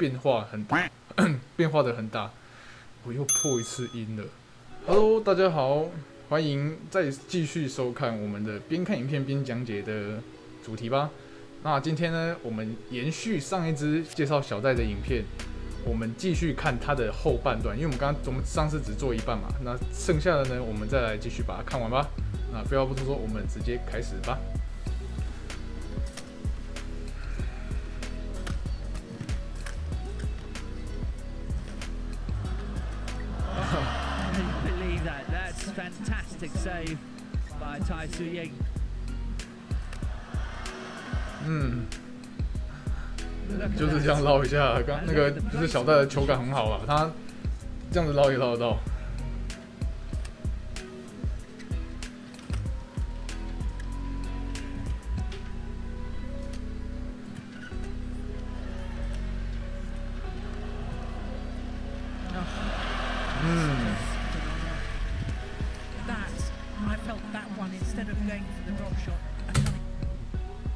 变化很大 变化的很大。我又破一次音了。Hello，大家好，欢迎再继续收看我们的边看影片边讲解的主题吧。那今天呢，我们延续上一支介绍小戴的影片，我们继续看它的后半段，因为我们刚刚我们上次只做一半嘛，那剩下的呢，我们再来继续把它看完吧。那废话不多说，我们直接开始吧。That. That's fantastic save by Tai Su Ying. 嗯，就是这样捞一下，刚那个就是小戴的球感很好啊，他这样子捞也捞得到。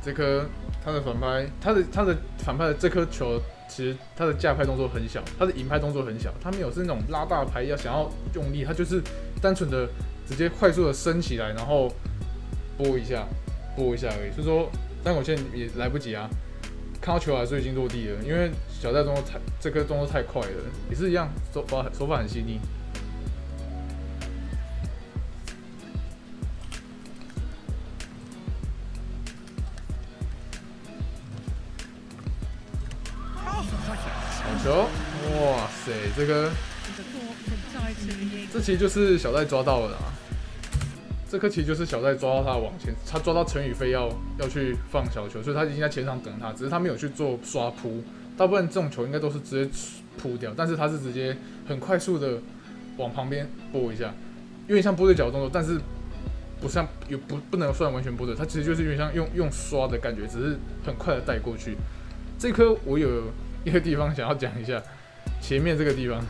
这颗他的反拍，他的他的反拍的这颗球，其实他的架拍动作很小，他的引拍动作很小，他没有是那种拉大拍要想要用力，他就是单纯的直接快速的升起来，然后拨一下，拨一下而已。所以说单口线也来不及啊，看到球还是已经落地了，因为小戴动作太这颗动作太快了，也是一样手法手法很细腻。哇塞，这个这其实就是小戴抓到了啦。这颗其实就是小戴抓到他往前，他抓到陈宇飞要要去放小球，所以他已经在前场等他，只是他没有去做刷扑。大部分这种球应该都是直接扑掉，但是他是直接很快速的往旁边拨一下，有点像拨对角的动作，但是不像有不不能算完全拨对，它其实就是有点像用用刷的感觉，只是很快的带过去。这颗我有一个地方想要讲一下，前面这个地方，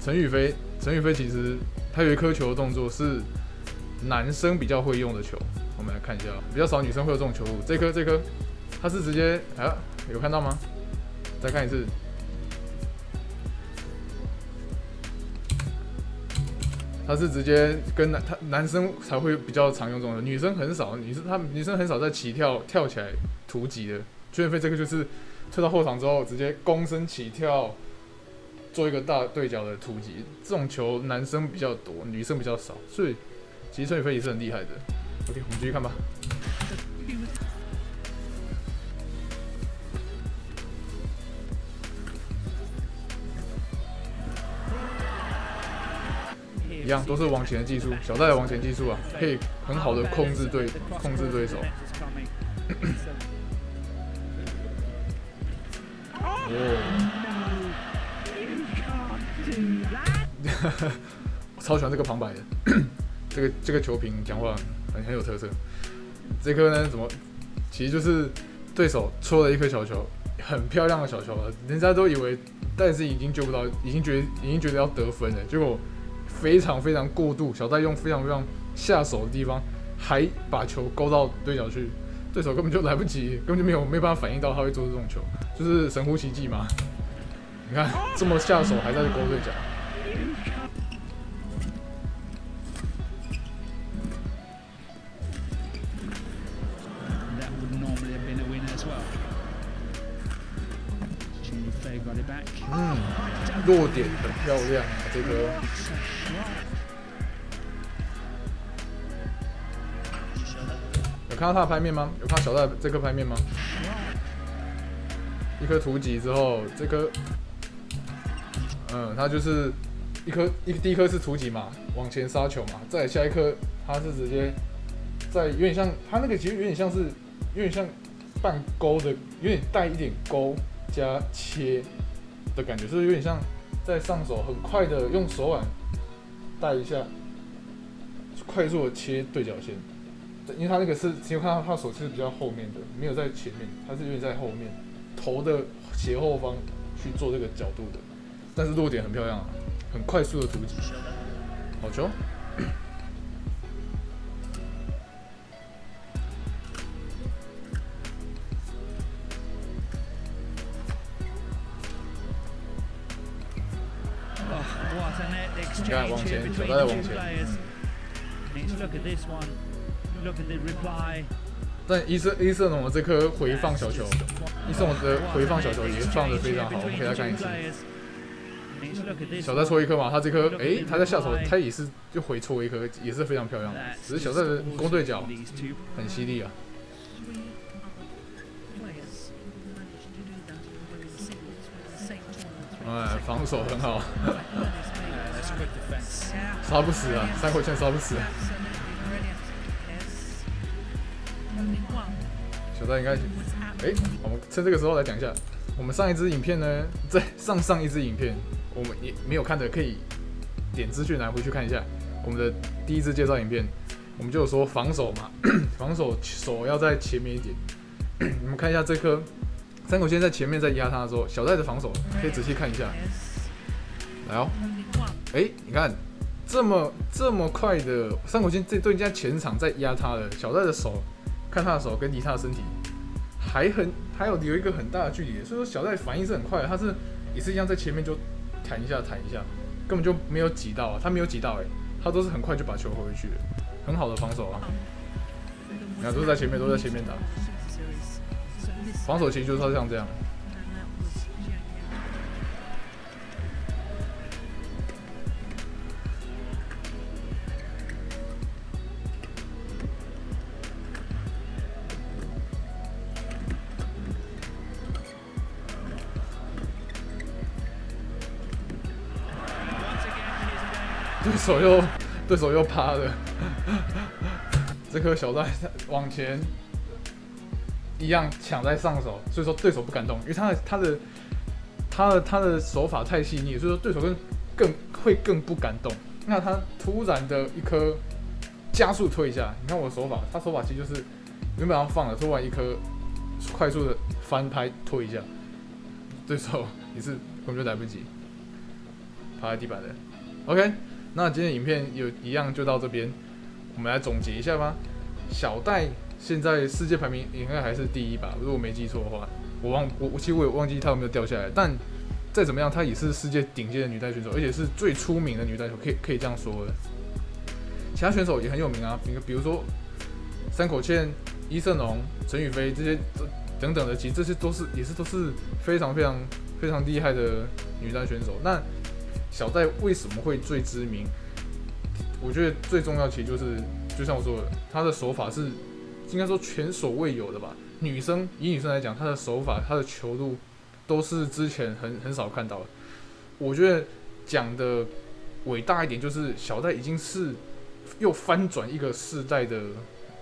陈宇飞，陈宇飞其实他有一颗球的动作是男生比较会用的球，我们来看一下，比较少女生会有这种球路。这颗这颗，他是直接啊，有看到吗？再看一次，他是直接跟男他男生才会比较常用这种，女生很少，女生他女生很少在起跳跳起来突击的。邱元飞这个就是退到后场之后直接躬身起跳，做一个大对角的突击，这种球男生比较多，女生比较少，所以其实陈宇飞也是很厉害的。OK，我们继续看吧。一样都是往前的技术，小戴的往前技术啊，可以很好的控制对控制对手。哦，我超喜欢这个旁白的，这个这个球评讲话很很有特色。这颗呢，怎么其实就是对手戳了一颗小球，很漂亮的小球了，人家都以为戴斯已经救不到，已经觉已经觉得要得分了，结果非常非常过度，小戴用非常非常下手的地方，还把球勾到对角去，对手根本就来不及，根本就没有没办法反应到他会做这种球，就是神乎其技嘛。你看这么下手还在勾对角，嗯，落点很漂亮，这个。有看到他的拍面吗？有看到小戴这个拍面吗？一颗突击之后，这颗，嗯，他就是一颗一第一颗是突击嘛，往前杀球嘛，再下一颗他是直接在有点像他那个其实有点像是有点像半勾的，有点带一点勾加切的感觉，就是有点像在上手很快的用手腕带一下，快速的切对角线。因为他那个是，其实看到他手是比较后面的，没有在前面，他是有点在后面，头的斜后方去做这个角度的，但是落点很漂亮、啊，很快速的突击，好球。Look at this one. Look at the reply. 但伊瑟伊瑟农的这颗回放小球，伊瑟农的回放小球也放得非常好，我们给他看一次。小戴搓一颗嘛，他这颗诶，他在下手，他也是就回搓一颗，也是非常漂亮的。只是小戴的攻对角很犀利啊。哎，防守很好.杀不死啊，三口线杀不死。小戴应该，哎，我们趁这个时候来讲一下，我们上一支影片呢，在上上一支影片，我们也没有看的，可以点资讯栏回去看一下我们的第一支介绍影片，我们就有说防守嘛，防守手要在前面一点。你们看一下这颗三口线在前面在压他的时候，小戴的防守可以仔细看一下，来哦，哎，你看这么这么快的三口线，这都已经在前场在压他了，小戴的手。看他的手跟离他的身体还很还有有一个很大的距离，所以说小戴反应是很快的，他是也是一样在前面就弹一下弹一下，根本就没有挤到啊，他没有挤到哎、他都是很快就把球回去了，很好的防守啊，你看都是在前面都是在前面打，防守其实就是要像这样，对手又对手又趴了，这颗小戴往前一样抢在上手，所以说对手不敢动，因为他的他的他的他的手法太细腻，所以说对手更更会更不敢动。那他突然的一颗加速推一下，你看我的手法，他手法其实就是原本要放的，突然一颗快速的翻拍推一下，对手也是根本就来不及，趴在地板的。OK，那今天影片有一样就到这边，我们来总结一下吧。小戴现在世界排名应该还是第一吧，如果没记错的话，我忘我其实我也忘记她有没有掉下来，但再怎么样，她也是世界顶尖的女单选手，而且是最出名的女单手，可以可以这样说的。其他选手也很有名啊，比如比如说三口茜、伊瑟农、陈雨菲这些等等的，其实这些都是也是都是非常非常非常厉害的女单选手。那小戴为什么会最知名？我觉得最重要其实就是，就像我说的，她的手法是应该说前所未有的吧。女生以女生来讲，她的手法、她的球路都是之前很很少看到的。我觉得讲的伟大一点，就是小戴已经是又翻转一个世代的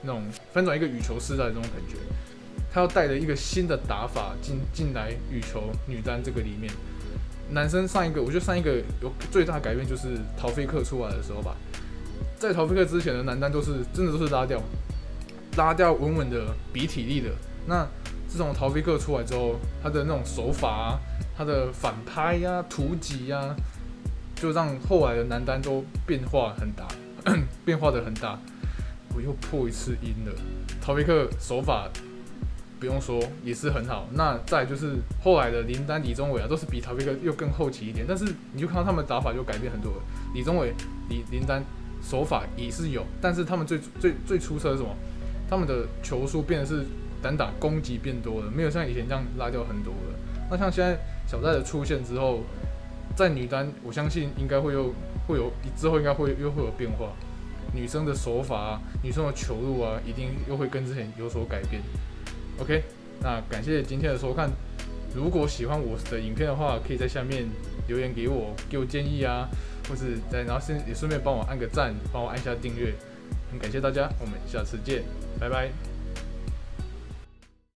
那种翻转一个羽球世代的那种感觉。他要带着一个新的打法进进来羽球女单这个里面。男生上一个，我觉得上一个有最大改变就是陶菲克出来的时候吧。在陶菲克之前的男单都是真的都是拉掉，拉掉稳稳的比体力的。那自从陶菲克出来之后，他的那种手法啊，他的反拍呀、突击呀，就让后来的男单都变化很大，变化的很大。我又破一次音了。陶菲克手法不用说也是很好，那再就是后来的林丹、李宗伟啊，都是比陶菲克又更后期一点，但是你就看到他们打法就改变很多了。李宗伟、李林丹手法也是有，但是他们最最最出色的是什么？他们的球速变得是单打攻击变多了，没有像以前这样拉掉很多了。那像现在小戴的出现之后，在女单，我相信应该会有会有之后应该会又会有变化。女生的手法啊，女生的球路啊，一定又会跟之前有所改变。OK，那感谢今天的收看。如果喜欢我的影片的话，可以在下面留言给我，给我建议啊，或是在然后顺也顺便帮我按个赞，帮我按下订阅，很感谢大家，我们下次见，拜拜。